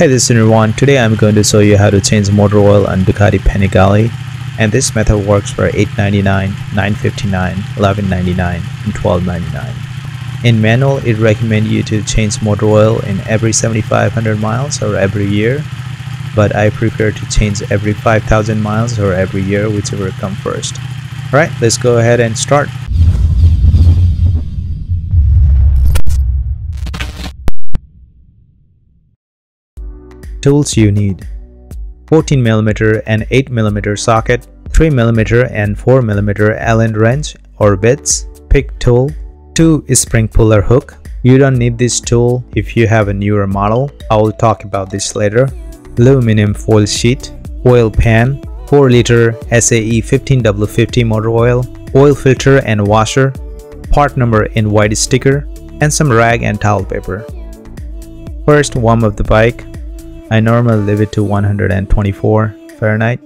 Hey this is Nirwan. Today I'm going to show you how to change motor oil on Ducati Panigale and this method works for 899, 959, 1199 and 1299. In manual it recommends you to change motor oil in every 7500 miles or every year but I prefer to change every 5000 miles or every year whichever come first. Alright let's go ahead and start. Tools you need 14mm and 8mm socket, 3mm and 4mm Allen wrench or bits, pick tool, 2 spring puller hook. You don't need this tool if you have a newer model, I will talk about this later. Aluminum foil sheet, oil pan, 4 liter SAE 15W50 motor oil, oil filter and washer, part number in white sticker, and some rag and towel paper. First warm up the bike I normally leave it to 124 Fahrenheit.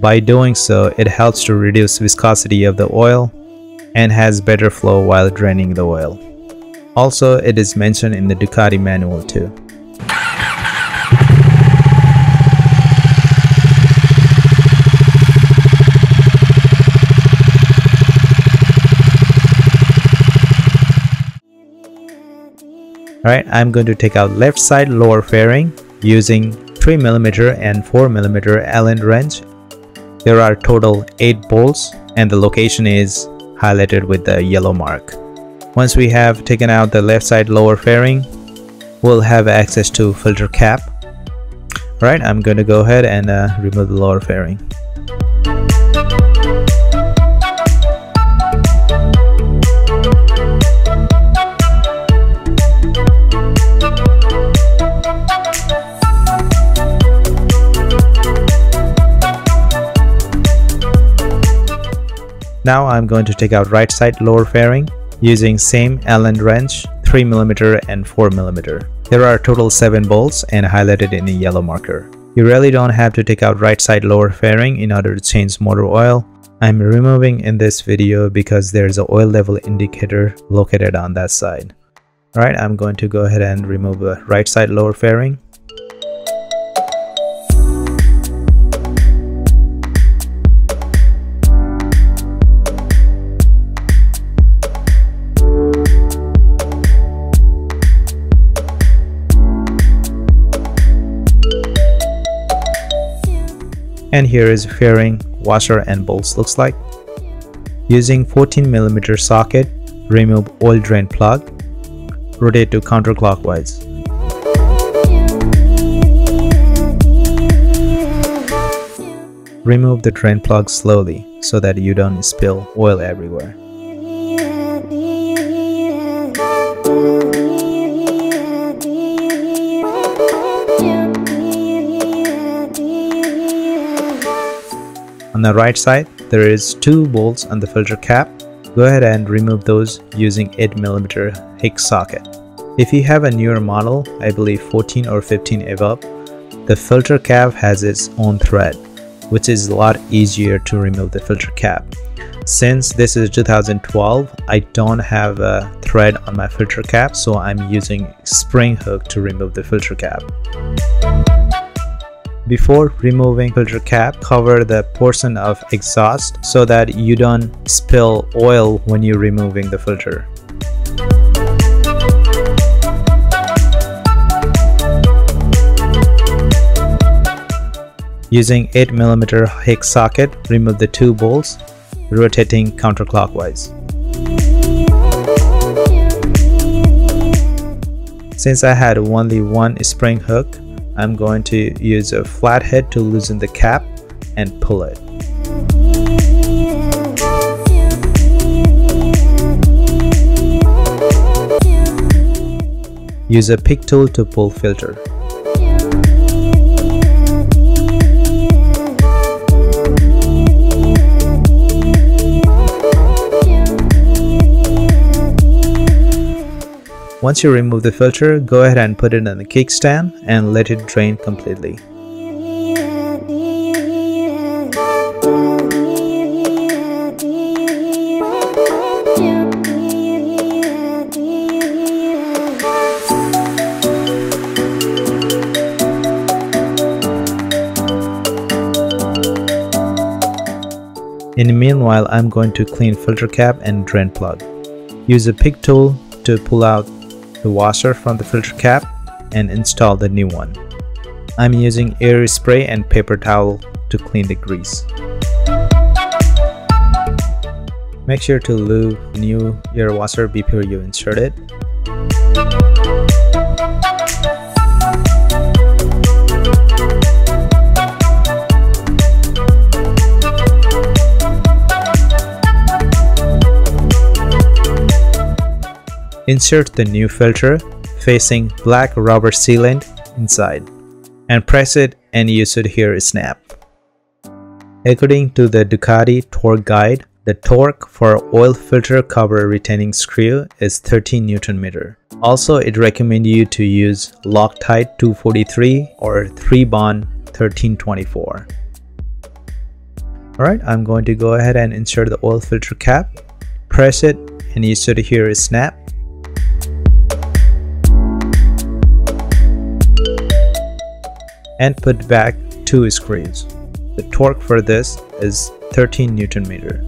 By doing so, it helps to reduce viscosity of the oil and has better flow while draining the oil. Also, it is mentioned in the Ducati manual too. Alright, I'm going to take out left side lower fairing using 3mm and 4mm Allen wrench. There are total 8 bolts and the location is highlighted with the yellow mark. Once we have taken out the left side lower fairing, we'll have access to filter cap. Alright, I'm going to go ahead and uh, remove the lower fairing. Now I'm going to take out right side lower fairing using same Allen wrench 3mm and 4mm. There are total 7 bolts and highlighted in a yellow marker. You really don't have to take out right side lower fairing in order to change motor oil. I'm removing in this video because there's an oil level indicator located on that side. Alright, I'm going to go ahead and remove the right side lower fairing. And here is fairing washer and bolts looks like. Using 14mm socket remove oil drain plug rotate to counterclockwise. Remove the drain plug slowly so that you don't spill oil everywhere On the right side, there is two bolts on the filter cap. Go ahead and remove those using 8mm hex socket. If you have a newer model, I believe 14 or 15 above, the filter cap has its own thread, which is a lot easier to remove the filter cap. Since this is 2012, I don't have a thread on my filter cap, so I'm using spring hook to remove the filter cap. Before removing filter cap, cover the portion of exhaust so that you don't spill oil when you're removing the filter. Using 8mm hex socket, remove the two bolts, rotating counterclockwise. Since I had only one spring hook, I'm going to use a flathead to loosen the cap and pull it. Use a pick tool to pull filter. Once you remove the filter, go ahead and put it in the kickstand and let it drain completely. In the meanwhile, I'm going to clean filter cap and drain plug. Use a pick tool to pull out the washer from the filter cap and install the new one. I'm using air spray and paper towel to clean the grease. Make sure to lube new air washer before you insert it. Insert the new filter facing black rubber sealant inside and press it and you should hear a snap. According to the Ducati torque guide, the torque for oil filter cover retaining screw is 13 Newton meter. Also, it recommends you to use Loctite 243 or ThreeBond 1324. Alright, I'm going to go ahead and insert the oil filter cap, press it, and you should hear a snap. And put back two screws. The torque for this is 13 Newton meter.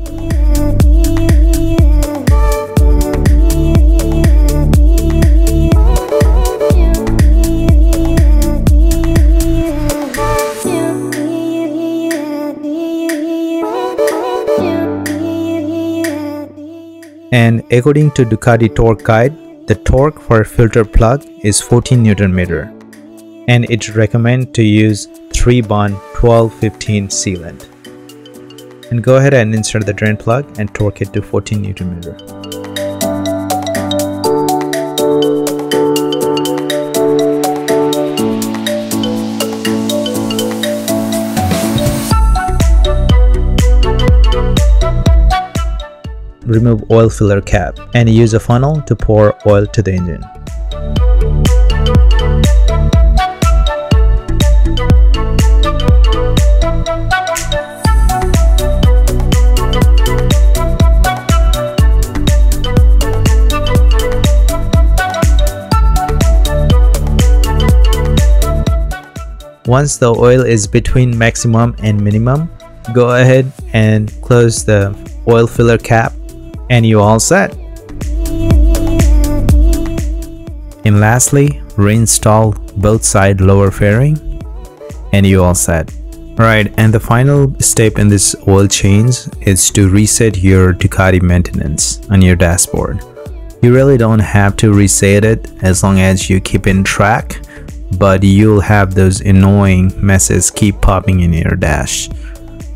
And according to Ducati torque guide, the torque for filter plug is 14 Newton meter and it recommend to use ThreeBond 1215 sealant. And go ahead and insert the drain plug and torque it to 14 Newton meter. remove oil filler cap and use a funnel to pour oil to the engine. Once the oil is between maximum and minimum, go ahead and close the oil filler cap and you're all set. And lastly, reinstall both side lower fairing and you're all set. Right, and the final step in this oil change is to reset your Ducati maintenance on your dashboard. You really don't have to reset it as long as you keep in track but you'll have those annoying messages keep popping in your dash.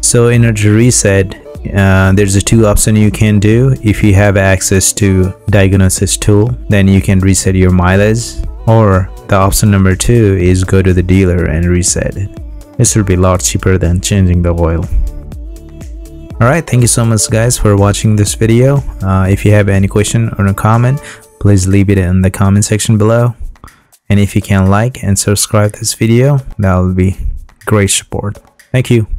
So in order to reset uh, there's a two option you can do. If you have access to diagnosis tool then you can reset your mileage. Or the option number two is go to the dealer and reset it. This will be a lot cheaper than changing the oil. Alright thank you so much guys for watching this video. Uh, if you have any question or a comment please leave it in the comment section below and if you can like and subscribe this video that will be great support. Thank you